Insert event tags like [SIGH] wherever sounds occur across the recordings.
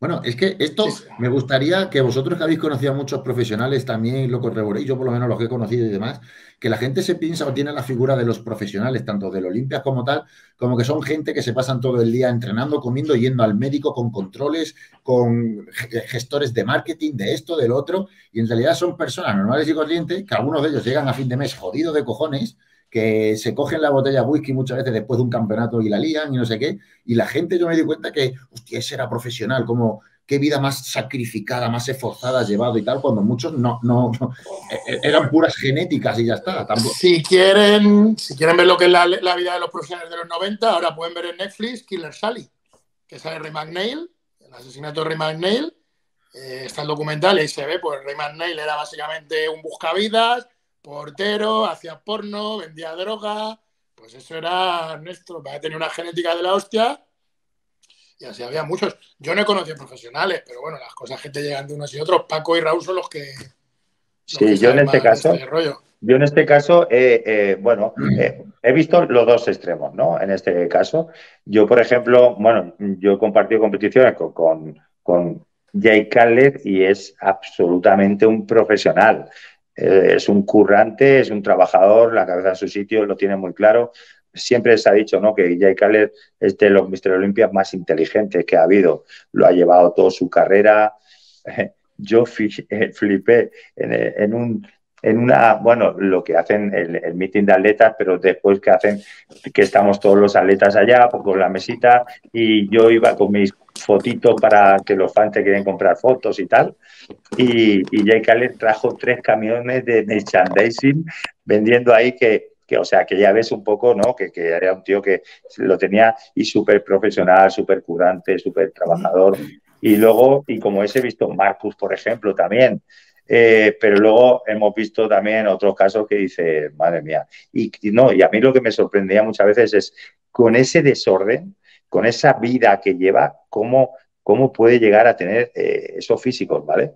Claro, es que esto me gustaría que vosotros que habéis conocido a muchos profesionales también, lo corroboréis, yo por lo menos los que he conocido y demás, que la gente se piensa o tiene la figura de los profesionales, tanto del Olimpia como tal, como que son gente que se pasan todo el día entrenando, comiendo, yendo al médico con controles, con gestores de marketing, de esto, del otro, y en realidad son personas normales y corrientes, que algunos de ellos llegan a fin de mes jodidos de cojones, que se cogen la botella de whisky muchas veces después de un campeonato y la lían y no sé qué. Y la gente, yo me di cuenta que, hostia, ese era profesional, como qué vida más sacrificada, más esforzada llevado y tal, cuando muchos no, no, e-, e-, eran puras genéticas y ya está. Si quieren, si quieren ver lo que es la, vida de los profesionales de los 90, ahora pueden ver en Netflix Killer Sally, que sale Ray McNeil, el asesinato de Ray McNeil. Eh, está el documental y se ve, pues Ray McNeil era básicamente un buscavidas, portero, hacía porno, vendía droga, pues eso era nuestro, tenía una genética de la hostia y así había muchos. Yo no he conocido profesionales, pero bueno, las cosas que te llegan de unos y otros, Paco y Raúl son los que... sí, yo en este caso... yo en este caso, bueno, eh, he visto los dos extremos, ¿no? En este caso, yo, por ejemplo, bueno, yo he compartido competiciones con, con, con Jay Cutler y es absolutamente un profesional. Eh, es un currante, es un trabajador, la cabeza en su sitio, lo tiene muy claro. Siempre se ha dicho ¿no? que Jay Khaled es de los Mister Olympia más inteligentes que ha habido. Lo ha llevado toda su carrera. [LAUGHS] Yo [LAUGHS] eh, flipé en, un, en una, bueno, lo que hacen el, el, meeting de atletas, pero después que hacen, que estamos todos los atletas allá, pues, con la mesita, y yo iba con mis fotitos para que los fans te quieren comprar fotos y tal. Y, y Jake trajo tres camiones de merchandising vendiendo ahí que, que, o sea, que ya ves un poco, ¿no? Que, que era un tío que lo tenía y súper profesional, súper curante, súper trabajador. Y luego, y como ese he visto Marcus, por ejemplo, también. Eh, pero luego hemos visto también otros casos que dice, madre mía. Y, no, y a mí lo que me sorprendía muchas veces es con ese desorden, con esa vida que lleva, cómo, cómo puede llegar a tener eh, esos físicos, ¿vale?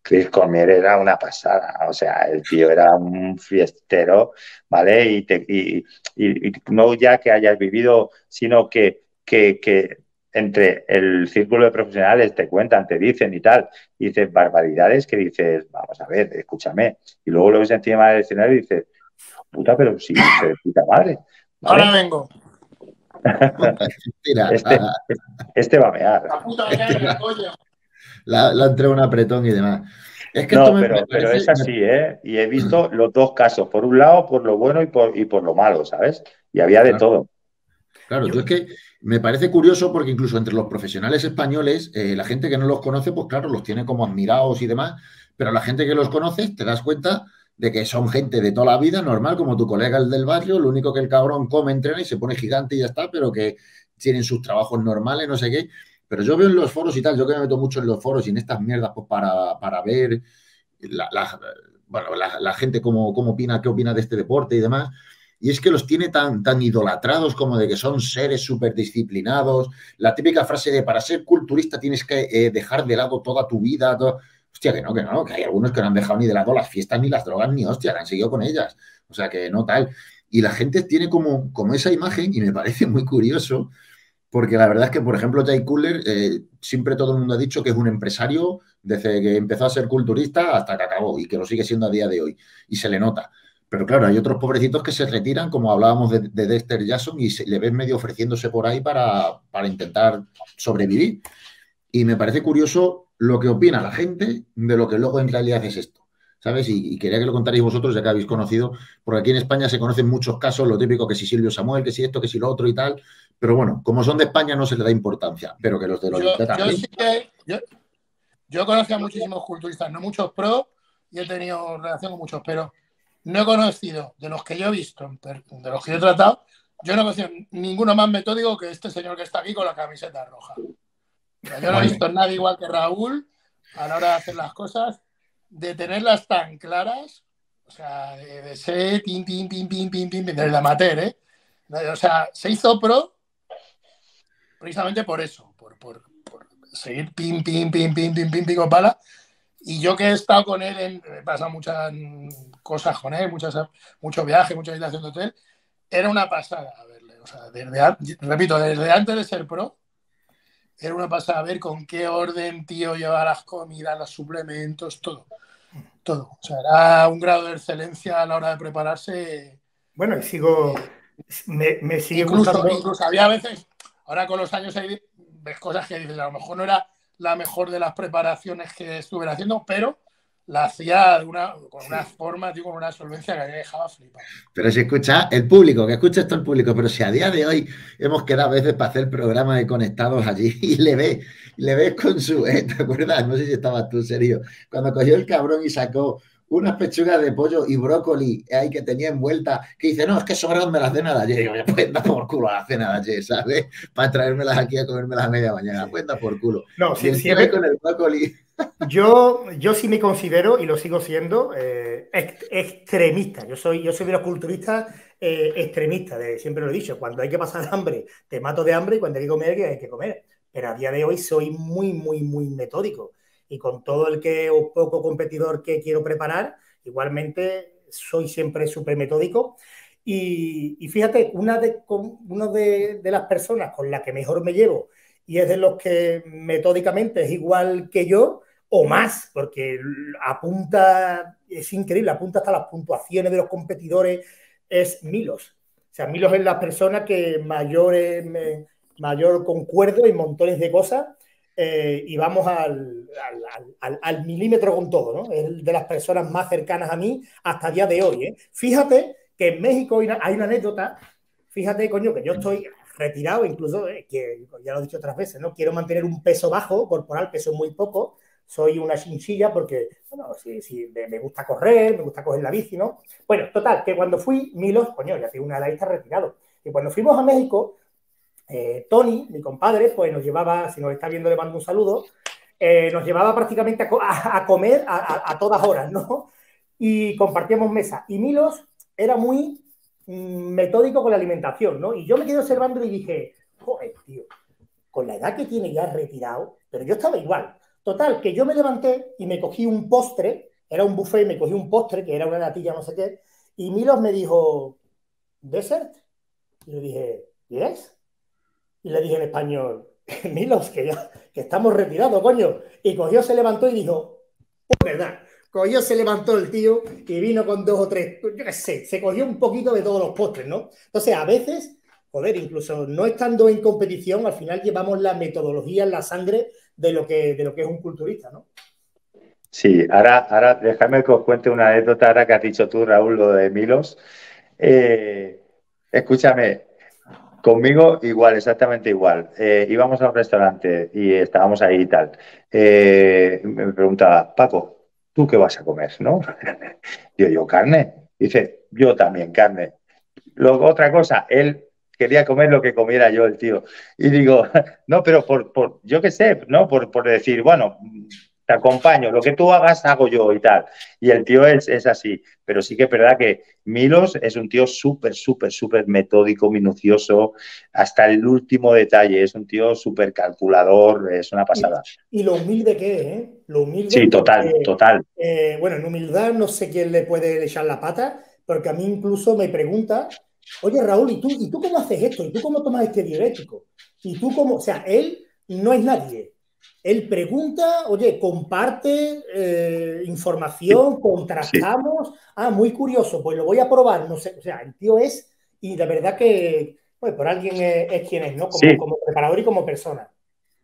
Chris Cormier era una pasada, o sea, el tío era un fiestero, ¿vale? Y, y, y, no ya que hayas vivido, sino que, que, que, entre el círculo de profesionales te cuentan, te dicen y tal, y dices barbaridades que dices, vamos a ver, escúchame, y luego lo ves encima del escenario y dices, puta, pero sí, puta madre. Ahora vengo. Este, este, va a mear. La, la entré un apretón y demás. Es que no, pero, es así, ¿eh? Y he visto los dos casos, por un lado por lo bueno y por, y por lo malo, ¿sabes? Y había de todo. Claro, yo es que me parece curioso porque incluso entre los profesionales españoles, eh, la gente que no los conoce, pues claro, los tiene como admirados y demás, pero la gente que los conoce, te das cuenta de que son gente de toda la vida, normal, como tu colega el del barrio, lo único que el cabrón come, entrena y se pone gigante y ya está, pero que tienen sus trabajos normales, no sé qué. Pero yo veo en los foros y tal, yo que me meto mucho en los foros y en estas mierdas, pues para, para ver la, bueno, la, gente cómo, cómo opina, qué opina de este deporte y demás. Y es que los tiene tan, tan idolatrados como de que son seres súper disciplinados. La típica frase de para ser culturista tienes que eh, dejar de lado toda tu vida. Todo Hostia, que no, que no, que hay algunos que no han dejado ni de lado las fiestas ni las drogas ni hostia, han seguido con ellas. O sea, que no tal. Y la gente tiene como, como esa imagen y me [LAUGHS] parece muy curioso porque la verdad es que, por ejemplo, Jay Cutler, eh, siempre todo el mundo ha dicho que es un empresario desde que empezó a ser culturista hasta que acabó y que lo sigue siendo a día de hoy. Y se le nota. Pero claro, hay otros pobrecitos que se retiran, como hablábamos de, Dexter Jackson, y se, le ves medio ofreciéndose por ahí para, para intentar sobrevivir. Y me parece curioso lo que opina la gente de lo que luego en realidad es esto. ¿Sabes? Y, quería que lo contarais vosotros, ya que habéis conocido, porque aquí en España se conocen muchos casos, lo típico que si Silvio Samuel, que si esto, que si lo otro y tal, pero bueno, como son de España no se le da importancia, pero que los de los yo, también. Yo, yo, conozco a muchísimos culturistas, no muchos pro, y he tenido relación con muchos, pero no he conocido, de los que yo he visto, de los que yo he tratado, yo no he conocido ninguno más metódico que este señor que está aquí con la camiseta roja. Yo no he visto nadie igual que Raúl a la hora de hacer las cosas, de tenerlas tan claras, o sea, de, ser pim, pim, pim, pim, pim, pim, desde amateur, ¿eh? O sea, se hizo pro precisamente por eso, por, por, por seguir pim, pim, pim, pim, pim, pim, pico pala. Y yo que he estado con él, en, he pasado muchas cosas con él, muchas, muchos viajes, mucha habitación de hotel, era una pasada a verle. O sea, desde, repito, desde antes de ser pro, era una pasada ver con qué orden, tío, llevaba las comidas, los suplementos, todo. Todo. O sea, era un grado de excelencia a la hora de prepararse. Bueno, y sigo. Me, me sigue incluso, gustando. Incluso había veces, ahora con los años hay, ves cosas que dices, a lo mejor no era la mejor de las preparaciones que estuve haciendo, pero la hacía de una, con una forma, tío, con una solvencia que me dejaba flipar. Pero si escucha el público, que escucha esto el público, pero si a día de hoy hemos quedado a veces para hacer programas de conectados allí [LAUGHS] y le ves, le ves con su, ¿eh? ¿te acuerdas? No sé si estabas tú, serio, cuando cogió el cabrón y sacó unas pechugas de pollo y brócoli ahí que tenía envuelta, que dice, no, es que sobraron me las cena de ayer. Y yo, pues da por culo a la cena de ayer, ¿sabes? Para traérmelas aquí a comérmelas a media mañana. Pues da por culo. No, si, si con el brócoli. [LAUGHS] Yo, yo sí me considero, y lo sigo siendo, eh, extremista. Yo soy, yo soy de los culturistas eh, extremistas, de, siempre lo he dicho, cuando hay que pasar hambre, te mato de hambre y cuando hay que comer, hay que comer. Pero a día de hoy soy muy, muy, muy metódico. Y con todo el que o poco competidor que quiero preparar, igualmente soy siempre súper metódico. Y, y, fíjate, una, de, una de, de las personas con las que mejor me llevo y es de los que metódicamente es igual que yo, o más, porque apunta, es increíble, apunta hasta las puntuaciones de los competidores, es Milos. O sea, Milos es la persona que mayor, mayor concuerdo en montones de cosas eh, y vamos al, al, al, milímetro con todo, ¿no? Es de las personas más cercanas a mí hasta el día de hoy. ¿eh? Fíjate que en México hay una, anécdota, fíjate, coño, que yo estoy retirado, incluso, eh, que ya lo he dicho otras veces, ¿no? Quiero mantener un peso bajo, corporal, peso muy poco, soy una chinchilla porque, bueno, sí, me, gusta correr, me gusta coger la bici, ¿no? Bueno, total, que cuando fui, Milos, coño, ya tengo una está retirado. Y cuando fuimos a México, eh, Tony, mi compadre, pues nos llevaba, si nos está viendo le mando un saludo, eh, nos llevaba prácticamente a, comer a, todas horas, ¿no? Y compartíamos mesa. Y Milos era muy mm, metódico con la alimentación, ¿no? Y yo me quedé observando y dije, joder, tío, con la edad que tiene ya retirado, pero yo estaba igual. Total, que yo me levanté y me cogí un postre, era un buffet, me cogí un postre, que era una natilla, no sé qué, y Milos me dijo, ¿dessert? Y le dije, ¿yes? Y le dije en español, [LAUGHS] Milos, que ya que estamos retirados, coño. Y cogió, se levantó y dijo, oh, verdad. Cogió, se levantó el tío y vino con dos o tres, yo qué sé, se cogió un poquito de todos los postres, ¿no? Entonces, a veces, joder, incluso no estando en competición, al final llevamos la metodología la sangre de lo que, de lo que es un culturista, ¿no? Sí, ahora, ahora déjame que os cuente una anécdota ahora que has dicho tú, Raúl, lo de Milos. Eh, escúchame, conmigo igual, exactamente igual. Eh, íbamos a un restaurante y estábamos ahí y tal. Eh, me preguntaba, Paco, ¿tú qué vas a comer? ¿No? [LAUGHS] Yo, yo, carne. Dice, yo también, carne. Luego, otra cosa, él quería comer lo que comiera yo el tío. Y digo, [LAUGHS] no, pero por, por yo qué sé, ¿no? Por, por, decir, bueno, te acompaño, lo que tú hagas hago yo y tal. Y el tío es, es así. Pero sí que es verdad que Milos es un tío súper, súper, súper metódico, minucioso, hasta el último detalle. Es un tío súper calculador, es una pasada. Y, lo humilde que es, ¿eh? Lo humilde. Sí, total, total. Eh, bueno, en humildad no sé quién le puede echar la pata, porque a mí incluso me pregunta Oye, Raúl, ¿y tú, ¿y tú cómo haces esto? ¿Y tú cómo tomas este diurético? ¿Y tú cómo? O sea, él no es nadie. Él pregunta, oye, comparte eh, información, contrastamos. Ah, muy curioso, pues lo voy a probar. No sé, o sea, el tío es, y de verdad que, pues por alguien es, quien es, ¿no? Como, como, preparador y como persona.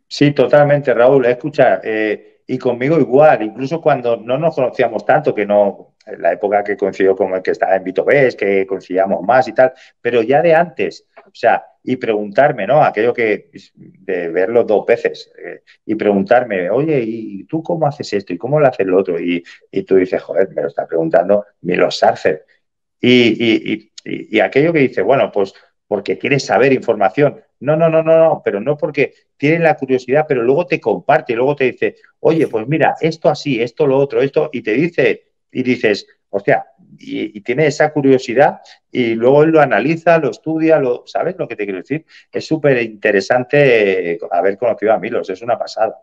Sí, totalmente, Raúl. Escucha, eh, y conmigo igual, incluso cuando no nos conocíamos tanto, que no, en la época que coincidió con el que estaba en Vito que coincidíamos más y tal, pero ya de antes, o sea, y preguntarme, ¿no? Aquello que, de verlo dos veces, eh, y preguntarme, oye, ¿y tú cómo haces esto? ¿Y cómo lo hace el otro? Y, y tú dices, joder, me lo está preguntando Milos Sarcer. Y, y, y, aquello que dice, bueno, pues porque quieres saber información. No, no, no, no, no, pero no porque tiene la curiosidad, pero luego te comparte, y luego te dice, oye, pues mira, esto así, esto lo otro, esto, y te dice y dices, hostia, y, tiene esa curiosidad y luego él lo analiza, lo estudia, lo, ¿sabes lo que te quiero decir? Es súper interesante haber conocido a Milos, es una pasada.